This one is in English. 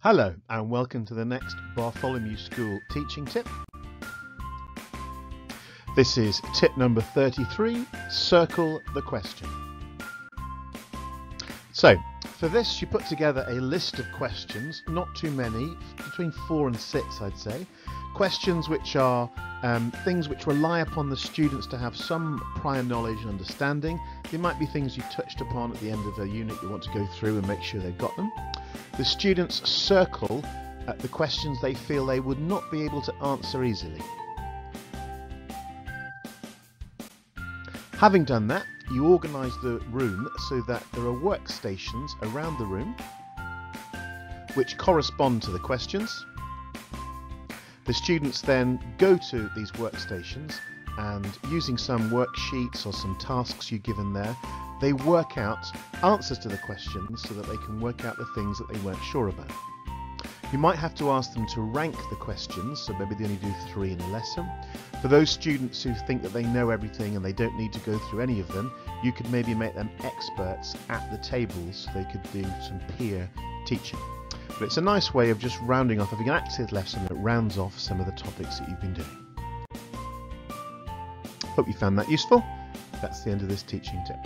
Hello and welcome to the next Bartholomew School teaching tip. This is tip number 33, circle the question. So, for this you put together a list of questions, not too many, between four and six I'd say, questions which are um, things which rely upon the students to have some prior knowledge and understanding. They might be things you touched upon at the end of a unit you want to go through and make sure they've got them. The students circle at the questions they feel they would not be able to answer easily. Having done that, you organise the room so that there are workstations around the room which correspond to the questions the students then go to these workstations and using some worksheets or some tasks you've given there, they work out answers to the questions so that they can work out the things that they weren't sure about. You might have to ask them to rank the questions, so maybe they only do three in a lesson. For those students who think that they know everything and they don't need to go through any of them, you could maybe make them experts at the tables so they could do some peer teaching. But it's a nice way of just rounding off, having an active lesson that rounds off some of the topics that you've been doing. Hope you found that useful. That's the end of this teaching tip.